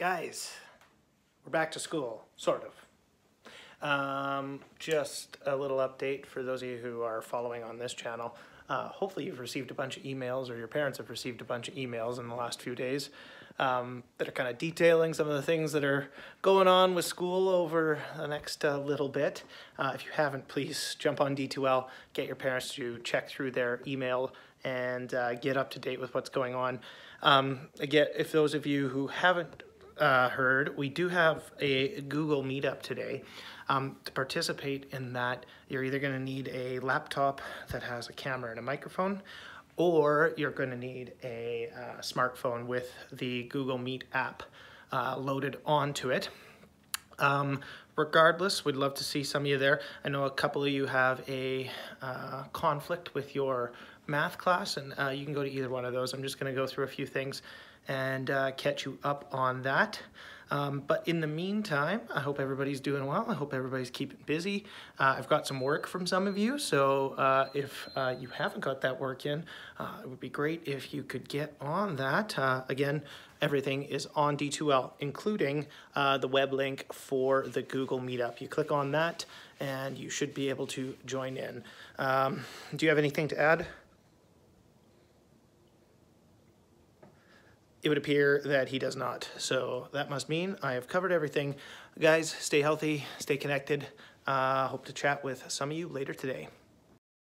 guys, we're back to school, sort of. Um, just a little update for those of you who are following on this channel. Uh, hopefully you've received a bunch of emails or your parents have received a bunch of emails in the last few days um, that are kind of detailing some of the things that are going on with school over the next uh, little bit. Uh, if you haven't, please jump on D2L, get your parents to check through their email and uh, get up to date with what's going on. Um, again, if those of you who haven't uh, heard, we do have a Google Meetup today. Um, to participate in that, you're either going to need a laptop that has a camera and a microphone, or you're going to need a uh, smartphone with the Google Meet app uh, loaded onto it. Um, regardless, we'd love to see some of you there. I know a couple of you have a uh, conflict with your math class, and uh, you can go to either one of those. I'm just going to go through a few things and uh, catch you up on that. Um, but in the meantime, I hope everybody's doing well. I hope everybody's keeping busy. Uh, I've got some work from some of you, so uh, if uh, you haven't got that work in, uh, it would be great if you could get on that. Uh, again, everything is on D2L, including uh, the web link for the Google Meetup. You click on that, and you should be able to join in. Um, do you have anything to add? it would appear that he does not. So that must mean I have covered everything. Guys, stay healthy, stay connected. Uh, hope to chat with some of you later today.